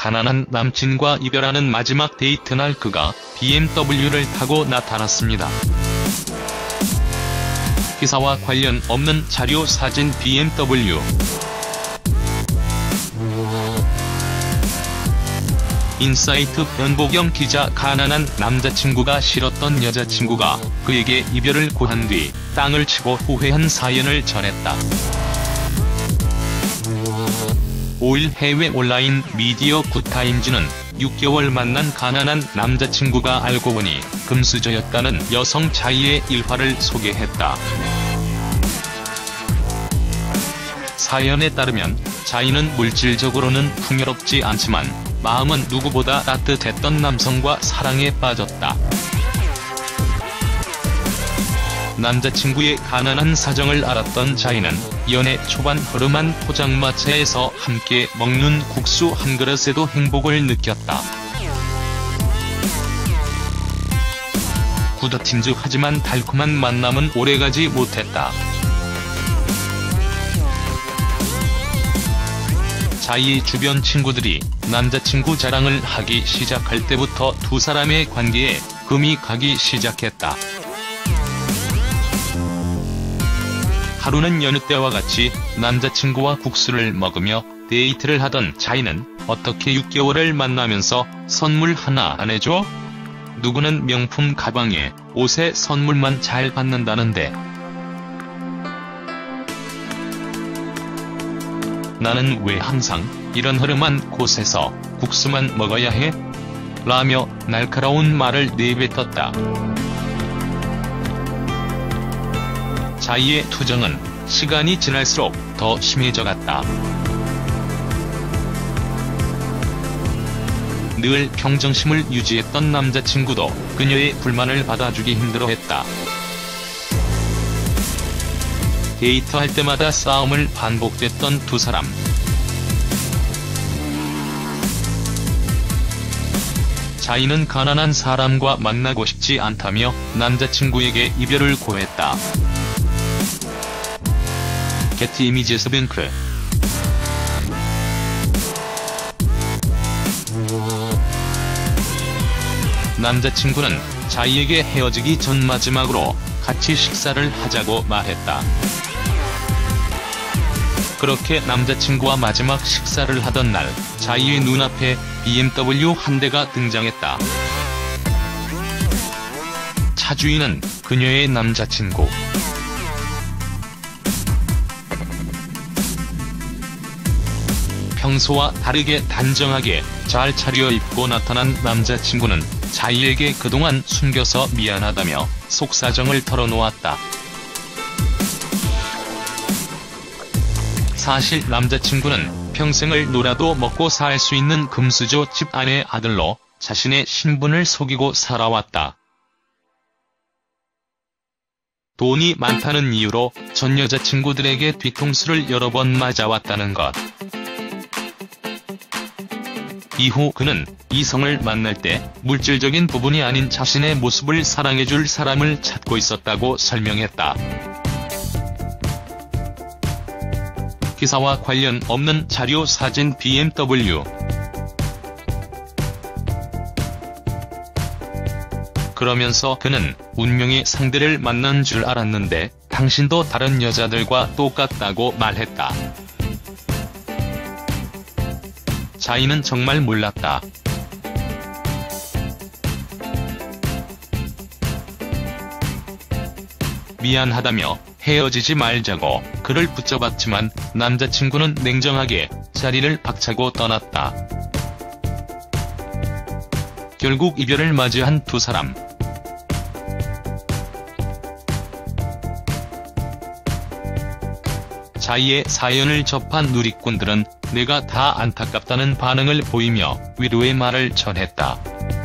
가난한 남친과 이별하는 마지막 데이트 날 그가 BMW를 타고 나타났습니다. 기사와 관련 없는 자료 사진 BMW 인사이트 변보경 기자 가난한 남자친구가 싫었던 여자친구가 그에게 이별을 고한 뒤 땅을 치고 후회한 사연을 전했다. 5일 해외 온라인 미디어 굿타임즈는 6개월 만난 가난한 남자친구가 알고 보니 금수저였다는 여성 자이의 일화를 소개했다. 사연에 따르면 자이는 물질적으로는 풍요롭지 않지만 마음은 누구보다 따뜻했던 남성과 사랑에 빠졌다. 남자친구의 가난한 사정을 알았던 자이는 연애 초반 허름한 포장마차에서 함께 먹는 국수 한 그릇에도 행복을 느꼈다. 구더틴즈 하지만 달콤한 만남은 오래가지 못했다. 자이의 주변 친구들이 남자친구 자랑을 하기 시작할 때부터 두 사람의 관계에 금이 가기 시작했다. 하루는 여느 때와 같이 남자친구와 국수를 먹으며 데이트를 하던 자이는 어떻게 6개월을 만나면서 선물 하나 안 해줘? 누구는 명품 가방에 옷에 선물만 잘 받는다는데 나는 왜 항상 이런 흐름한 곳에서 국수만 먹어야 해? 라며 날카로운 말을 내뱉었다. 자이의 투정은 시간이 지날수록 더 심해져갔다. 늘 평정심을 유지했던 남자친구도 그녀의 불만을 받아주기 힘들어했다. 데이트할 때마다 싸움을 반복됐던 두 사람. 자이는 가난한 사람과 만나고 싶지 않다며 남자친구에게 이별을 고했다. 게티 이미지에서 뱅크 남자친구는 자이에게 헤어지기 전 마지막으로 같이 식사를 하자고 말했다. 그렇게 남자친구와 마지막 식사를 하던 날 자이의 눈앞에 BMW 한 대가 등장했다. 차주인은 그녀의 남자친구. 평소와 다르게 단정하게 잘 차려입고 나타난 남자친구는 자이에게 그동안 숨겨서 미안하다며 속사정을 털어놓았다. 사실 남자친구는 평생을 놀아도 먹고 살 수 있는 금수저 집안의 아들로 자신의 신분을 속이고 살아왔다. 돈이 많다는 이유로 전 여자친구들에게 뒤통수를 여러 번 맞아왔다는 것. 이후 그는 이성을 만날 때 물질적인 부분이 아닌 자신의 모습을 사랑해줄 사람을 찾고 있었다고 설명했다. 기사와 관련 없는 자료 사진 BMW 그러면서 그는 운명의 상대를 만난 줄 알았는데 당신도 다른 여자들과 똑같다고 말했다. 자이는 정말 몰랐다. 미안하다며 헤어지지 말자고 그를 붙잡았지만 남자친구는 냉정하게 자리를 박차고 떠났다. 결국 이별을 맞이한 두 사람. 자이의 사연을 접한 누리꾼들은 내가 다 안타깝다는 반응을 보이며 위로의 말을 전했다.